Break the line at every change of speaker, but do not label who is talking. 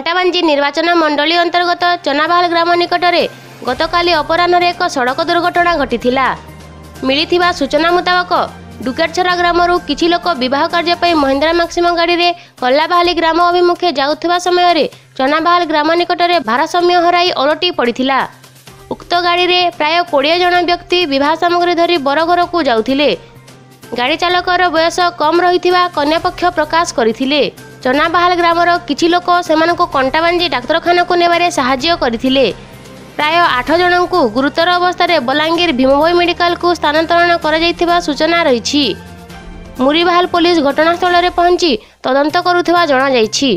କଣ୍ଟାବାଞ୍ଜି ନିର୍ବାଚନ ମଣ୍ଡଳୀ ଅନ୍ତର୍ଗତ ଚନାବାହାଲ ଗ୍ରାମ ନିକଟରେ ଗତକାଲି ଅପରାହ୍ନରେ ଏକ ସଡ଼କ ଦୁର୍ଘଟଣା ଘଟିଥିଲା। ମିଳିଥିବା ସୂଚନା ମୁତାବକ ଡୁକେଟଛରା ଗ୍ରାମରୁ କିଛି ଲୋକ ବିବାହ କାର୍ଯ୍ୟ ପାଇଁ ମହିନ୍ଦ୍ରା ମ୍ୟାକ୍ସିମ ଗାଡ଼ିରେ କଲ୍ଲାବାହାଲି ଗ୍ରାମ ଅଭିମୁଖେ ଯାଉଥିବା ସମୟରେ ଚନାବାହାଲ ଗ୍ରାମ ନିକଟରେ ଭାରସାମ୍ୟ ହରାଇ ଓଲଟି ପଡ଼ିଥିଲା। ଉକ୍ତ ଗାଡ଼ିରେ ପ୍ରାୟ କୋଡ଼ିଏ ଜଣ ବ୍ୟକ୍ତି ବିବାହ ସାମଗ୍ରୀ ଧରି ବରଘରକୁ ଯାଉଥିଲେ। ଗାଡ଼ି ଚାଳକର ବୟସ କମ୍ ରହିଥିବା କନ୍ୟାପକ୍ଷ ପ୍ରକାଶ କରିଥିଲେ। ଚନାବାହାଲ ଗ୍ରାମର କିଛି ଲୋକ ସେମାନଙ୍କୁ କଣ୍ଟାବାଞ୍ଜି ଡାକ୍ତରଖାନାକୁ ନେବାରେ ସାହାଯ୍ୟ କରିଥିଲେ। ପ୍ରାୟ ଆଠ ଜଣଙ୍କୁ ଗୁରୁତର ଅବସ୍ଥାରେ ବଲାଙ୍ଗୀର ଭୀମଭୋଇ ମେଡିକାଲକୁ ସ୍ଥାନାନ୍ତରଣ କରାଯାଇଥିବା ସୂଚନା ରହିଛି। ମୁରିବାହାଲ ପୋଲିସ ଘଟଣାସ୍ଥଳରେ ପହଞ୍ଚି ତଦନ୍ତ କରୁଥିବା ଜଣାଯାଇଛି।